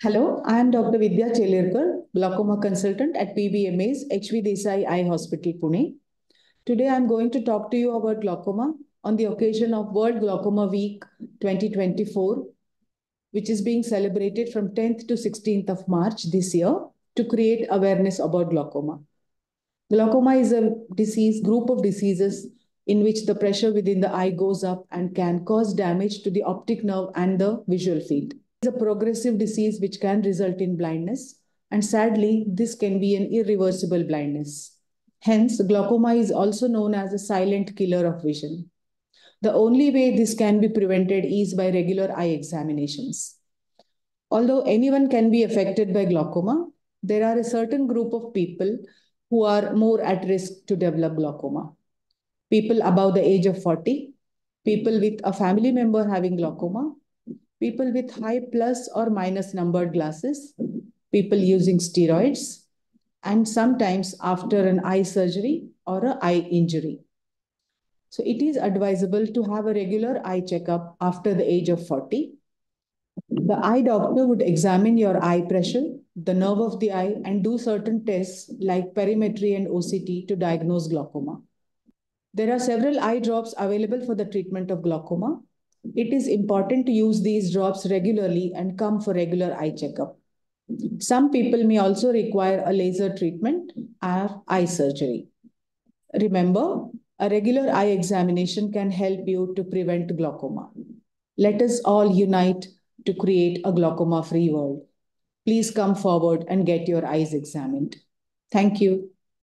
Hello, I am Dr. Vidya Chelirkar, glaucoma consultant at PBMA's HV Desai Eye Hospital, Pune. Today I am going to talk to you about glaucoma on the occasion of World Glaucoma Week 2024, which is being celebrated from 10th to 16th of March this year to create awareness about glaucoma. Glaucoma is a disease, group of diseases in which the pressure within the eye goes up and can cause damage to the optic nerve and the visual field. It's a progressive disease which can result in blindness, and sadly, this can be an irreversible blindness. Hence, glaucoma is also known as a silent killer of vision. The only way this can be prevented is by regular eye examinations. Although anyone can be affected by glaucoma, there are a certain group of people who are more at risk to develop glaucoma. People above the age of 40, people with a family member having glaucoma, people with high plus or minus numbered glasses, people using steroids, and sometimes after an eye surgery or an eye injury. So it is advisable to have a regular eye checkup after the age of 40. The eye doctor would examine your eye pressure, the nerve of the eye, and do certain tests like perimetry and OCT to diagnose glaucoma. There are several eye drops available for the treatment of glaucoma. It is important to use these drops regularly and come for regular eye checkup. Some people may also require a laser treatment or eye surgery. Remember, a regular eye examination can help you to prevent glaucoma. Let us all unite to create a glaucoma-free world. Please come forward and get your eyes examined. Thank you.